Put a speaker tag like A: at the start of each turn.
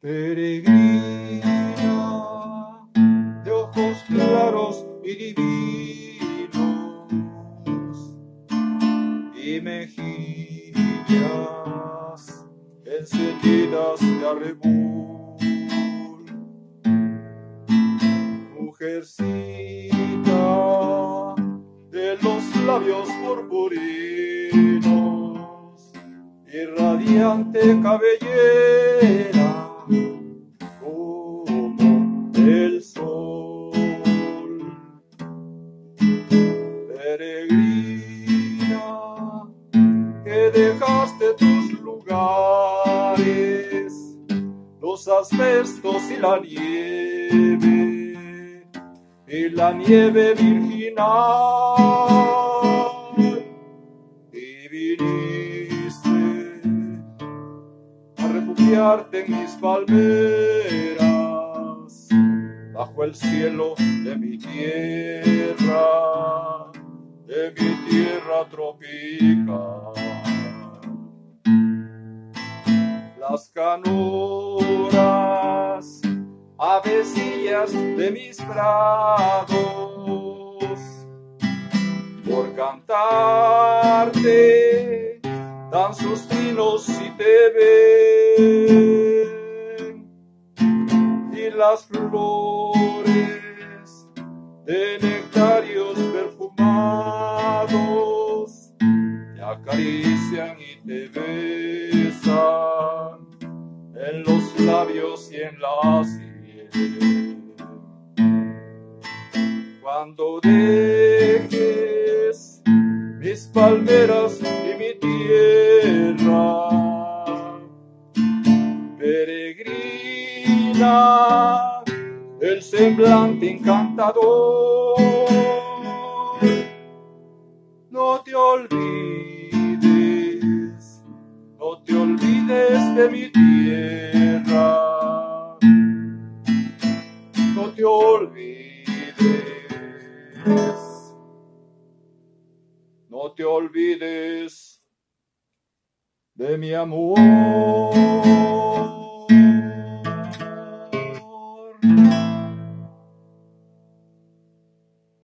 A: peregrina de ojos claros y divinos y mejillas encendidas de arrebol. Mujercita de los labios purpurinos y radiante cabellera Que dejaste tus lugares, los asbestos y la nieve, y la nieve virginal, y viniste a refugiarte en mis palmeras, bajo el cielo de mi tierra, de mi tierra tropical. Las canuras, avecillas de mis prados, por cantarte dan sus trinos y te ven y las flores de y te besan en los labios y en la sien. Cuando dejes mis palmeras y mi tierra, peregrina, el semblante encantador, no te olvides, de mi tierra, no te olvides. No te olvides de mi amor.